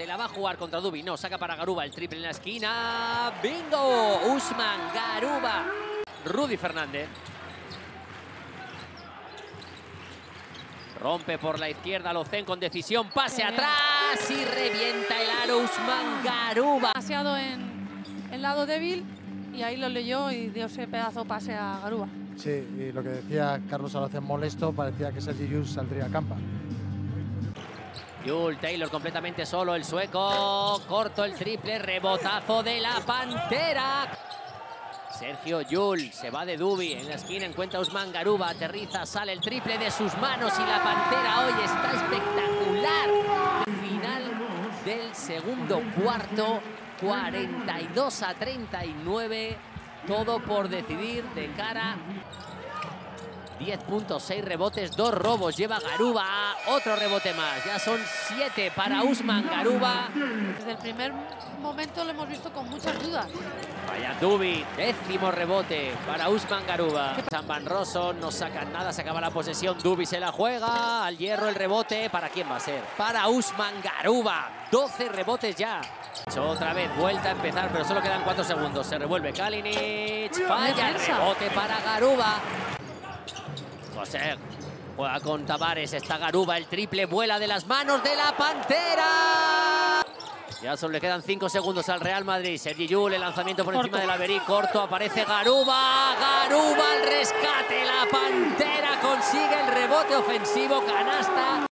Se la va a jugar contra Dubi. No, saca para Garuba el triple en la esquina. ¡Bingo! Usman Garuba. Rudy Fernández. Rompe por la izquierda Locen con decisión. Pase atrás y revienta el aro Usman Garuba. Demasiado en el lado débil y ahí lo leyó y dio ese pedazo pase a Garuba. Sí, y lo que decía Carlos Alacén molesto, parecía que Sergi Yus saldría a campa. Yul Taylor completamente solo, el sueco, corto el triple, rebotazo de la Pantera. Sergio Yul se va de Dubi, en la esquina encuentra a Usman Garuba, aterriza, sale el triple de sus manos y la Pantera hoy está espectacular. Final del segundo cuarto, 42 a 39, todo por decidir de cara 10 puntos, 6 rebotes, 2 robos. Lleva Garuba, otro rebote más. Ya son 7 para Usman Garuba. Desde el primer momento lo hemos visto con muchas dudas. Vaya Dubi, décimo rebote para Usman Garuba. San Van Rosso no sacan nada, se acaba la posesión. Dubi se la juega, al hierro el rebote. ¿Para quién va a ser? Para Usman Garuba. 12 rebotes ya. Otra vez, vuelta a empezar, pero solo quedan 4 segundos. Se revuelve Kalinic, falla el rebote para Garuba. José juega con Tavares, está Garuba, el triple vuela de las manos de la Pantera. Ya solo le quedan 5 segundos al Real Madrid. Sergi Yul, el lanzamiento por encima de la Berí, corto, aparece Garuba. Garuba al rescate, la Pantera consigue el rebote ofensivo, canasta.